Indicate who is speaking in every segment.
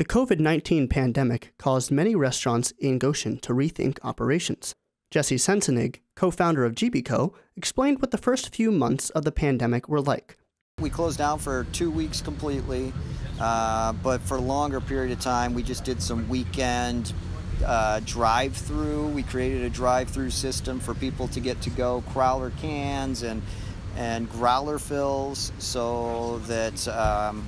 Speaker 1: The COVID 19 pandemic caused many restaurants in Goshen to rethink operations. Jesse Sensenig, co founder of GBCO, explained what the first few months of the pandemic were like.
Speaker 2: We closed down for two weeks completely, uh, but for a longer period of time, we just did some weekend uh, drive through. We created a drive through system for people to get to go crowler cans and, and growler fills so that um,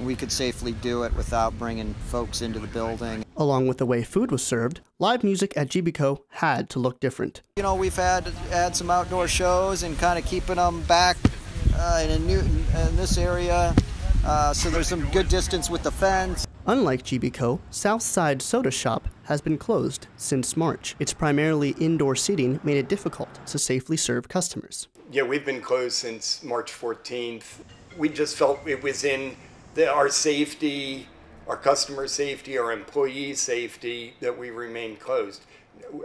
Speaker 2: we could safely do it without bringing folks into the building.
Speaker 1: Along with the way food was served, live music at GBCO had to look different.
Speaker 2: You know, we've had had some outdoor shows and kind of keeping them back uh, in, a new, in this area, uh, so there's some good distance with the fence.
Speaker 1: Unlike GBCO, Southside Soda Shop has been closed since March. Its primarily indoor seating made it difficult to safely serve customers.
Speaker 3: Yeah, we've been closed since March 14th. We just felt it was in the, our safety, our customer safety, our employee safety that we remain closed.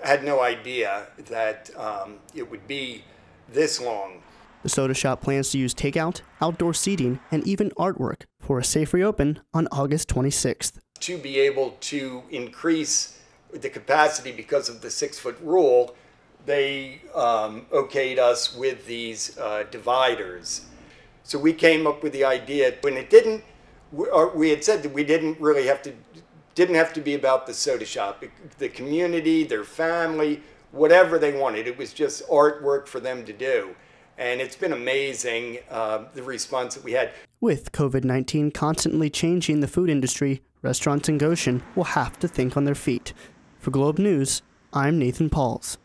Speaker 3: Had no idea that um, it would be this long.
Speaker 1: The soda shop plans to use takeout, outdoor seating, and even artwork for a safe reopen on August 26th.
Speaker 3: To be able to increase the capacity because of the six foot rule, they um, okayed us with these uh, dividers. So we came up with the idea when it didn't we had said that we didn't really have to didn't have to be about the soda shop. The community their family whatever they wanted. It was just artwork for them to do. And it's been amazing uh, the response that we had.
Speaker 1: With covid-19 constantly changing the food industry restaurants in goshen will have to think on their feet. For globe news i'm nathan pauls